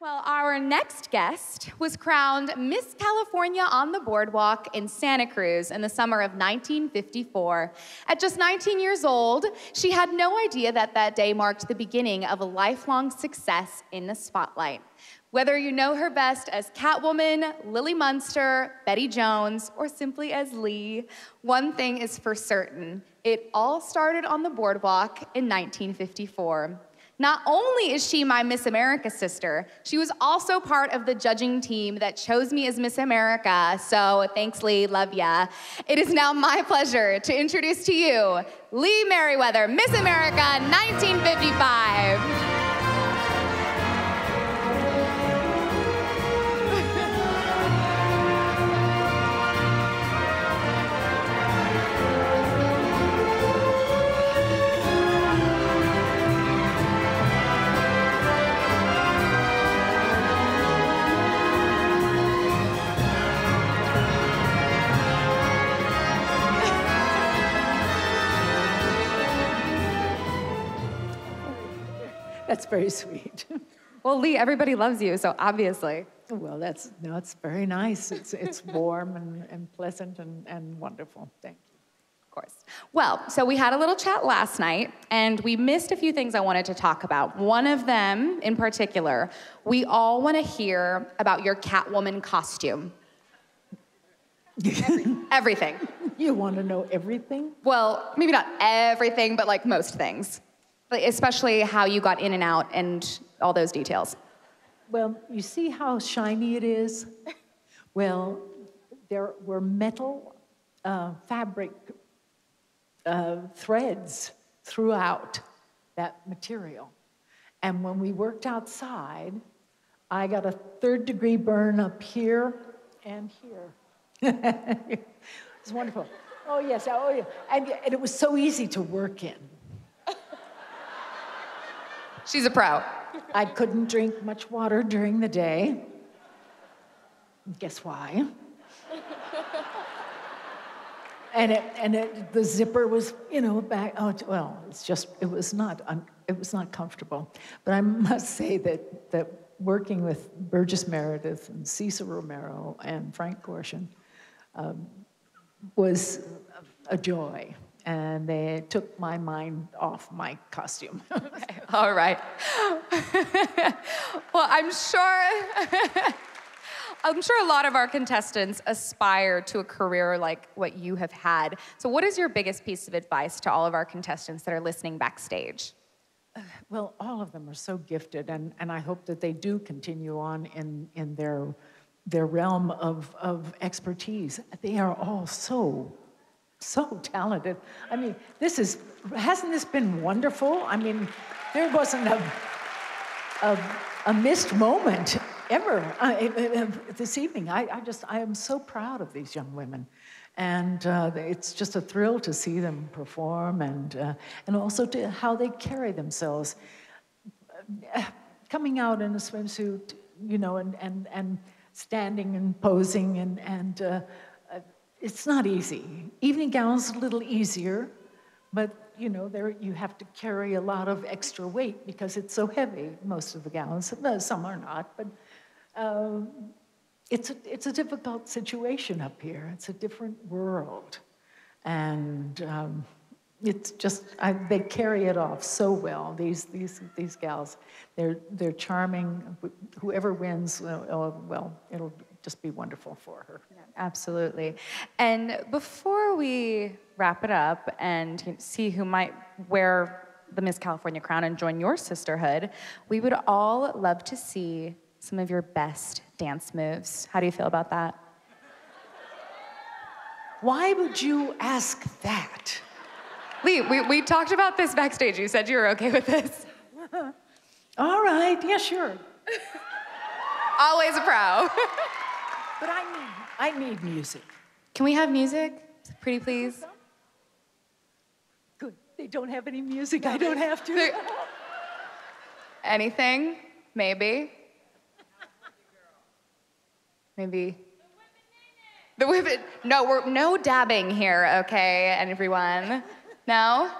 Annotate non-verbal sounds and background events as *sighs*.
Well, our next guest was crowned Miss California on the Boardwalk in Santa Cruz in the summer of 1954. At just 19 years old, she had no idea that that day marked the beginning of a lifelong success in the spotlight. Whether you know her best as Catwoman, Lily Munster, Betty Jones, or simply as Lee, one thing is for certain it all started on the boardwalk in 1954. Not only is she my Miss America sister, she was also part of the judging team that chose me as Miss America. So thanks, Lee. Love ya. It is now my pleasure to introduce to you Lee Meriwether, Miss America 1955. That's very sweet. *laughs* Well, Lee, everybody loves you, so obviously. Well, that's no, it's very nice. It's it's *laughs* warm and, and pleasant and, and wonderful. Thank you. Of course. Well, so we had a little chat last night, and we missed a few things I wanted to talk about. One of them, in particular, we all want to hear about your Catwoman costume. Every, *laughs* everything. You want to know everything? Well, maybe not everything, but like most things especially how you got in and out and all those details. Well, you see how shiny it is? well, there were metal uh, fabric uh, threads throughout that material. And when we worked outside, I got a third degree burn up here and here. *laughs* it's wonderful. Oh, yes. Oh, yeah. And, and it was so easy to work in. She's a pro. I couldn't drink much water during the day. Guess why? and it, and it, the zipper was, you know, back. Oh, well, it's just it was not it was not comfortable. But I must say that that working with Burgess Meredith and Cesar Romero and Frank Gorshin um, was a joy and they took my mind off my costume. *laughs* okay. All right. *laughs* well, I'm sure. *laughs* I'm sure a lot of our contestants aspire to a career like what you have had. So, what is your biggest piece of advice to all of our contestants that are listening backstage? Uh, *sighs* well, all of them are so gifted, and, and I hope that they do continue on in, in their, their realm of, of expertise. They are all so so talented. I mean, this is, hasn't this been wonderful? I mean, there wasn't a, a, a missed moment ever uh, this evening. I, I, just, I am so proud of these young women. And uh, it's just a thrill to see them perform and, uh, and also to how they carry themselves. Coming out in a swimsuit, you know, and, and, and standing and posing and, and uh, it's not easy. Evening gowns a little easier, but you know, there you have to carry a lot of extra weight because it's so heavy. Most of the gowns, some are not, but um, it's a it's a difficult situation up here. It's a different world, and um, it's just I, they carry it off so well. These these these gals, they're they're charming. Whoever wins, well, well it'll just be wonderful for her. Yeah, absolutely. And before we wrap it up and see who might wear the Miss California crown and join your sisterhood, we would all love to see some of your best dance moves. How do you feel about that? Why would you ask that? Lee, we, we talked about this backstage. You said you were okay with this. *laughs* All right, yeah, sure. Always a pro. *laughs* But I need, I need music. Can we have music? Pretty please. Good. They don't have any music. I don't have to. Anything? Maybe. Maybe. The women. No, we're no dabbing here, okay, everyone. No.